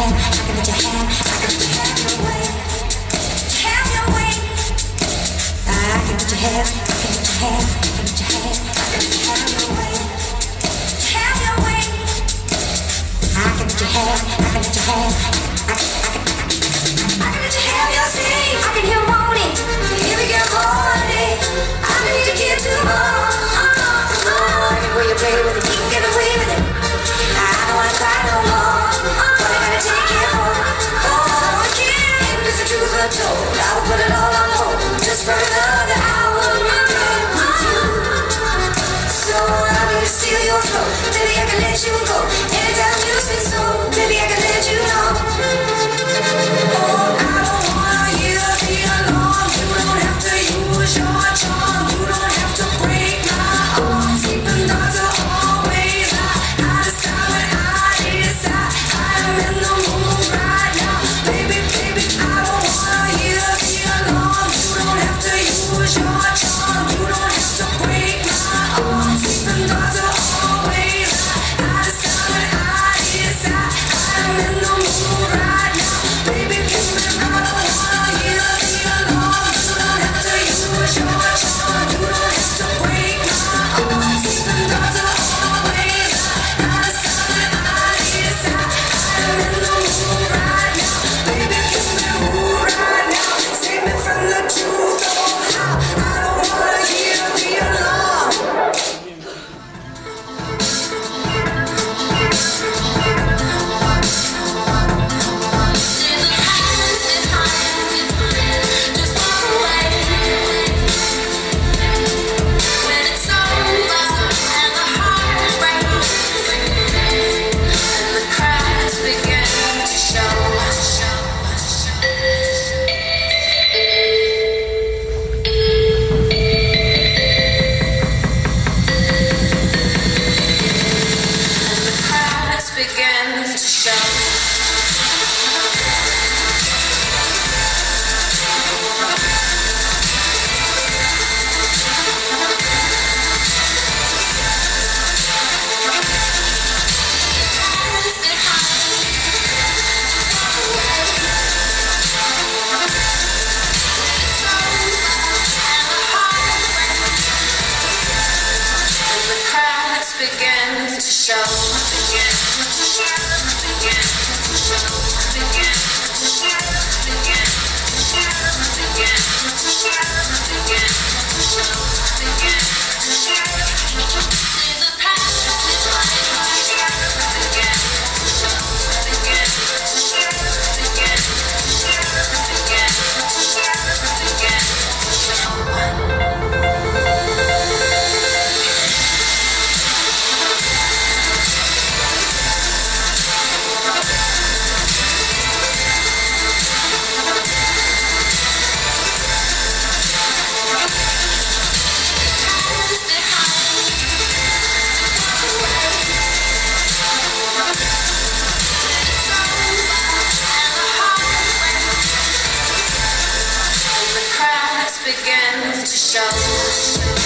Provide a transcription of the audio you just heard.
hand, I can let your hand, I can let your hand away. Have your. I can let your hand, I can let your hand, I can let your hand, I can let your hand away. Have your way. I can let your hand, I can let your hand, I can, I can, I can let you have your show. diamonds to show.